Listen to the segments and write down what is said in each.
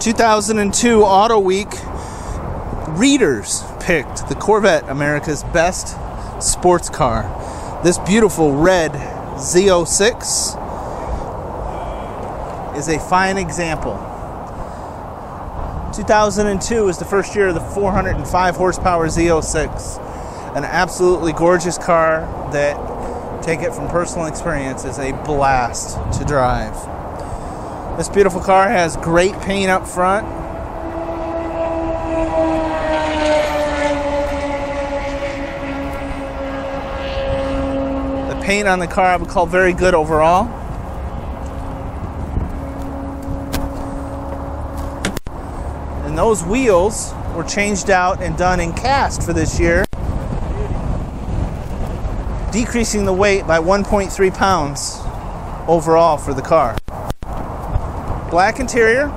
2002 Auto Week readers picked the Corvette America's best sports car. This beautiful red Z06 is a fine example. 2002 is the first year of the 405 horsepower Z06. An absolutely gorgeous car that, take it from personal experience, is a blast to drive. This beautiful car has great paint up front. The paint on the car I would call very good overall. And those wheels were changed out and done in cast for this year, decreasing the weight by 1.3 pounds overall for the car. Black interior,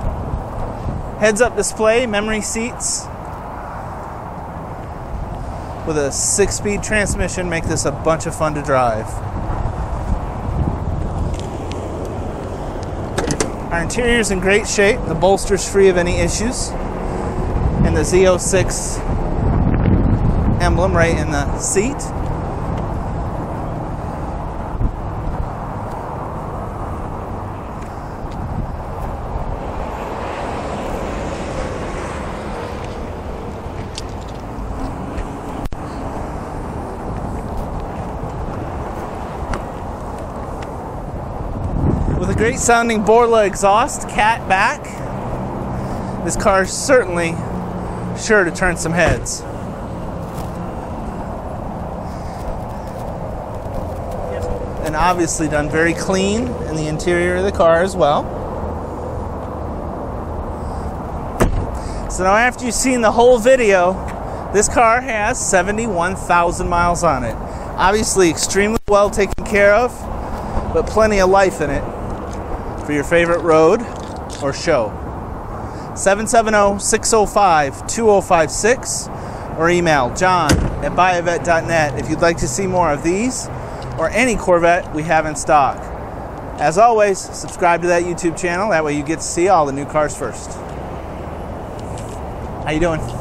heads up display, memory seats. With a six speed transmission, make this a bunch of fun to drive. Our interior is in great shape, the bolster's free of any issues, and the Z06 emblem right in the seat. With a great sounding Borla exhaust, cat back, this car is certainly sure to turn some heads. And obviously done very clean in the interior of the car as well. So now after you've seen the whole video, this car has 71,000 miles on it. Obviously extremely well taken care of, but plenty of life in it for your favorite road or show. 770-605-2056 or email john at buyavette.net if you'd like to see more of these or any Corvette we have in stock. As always, subscribe to that YouTube channel. That way you get to see all the new cars first. How you doing?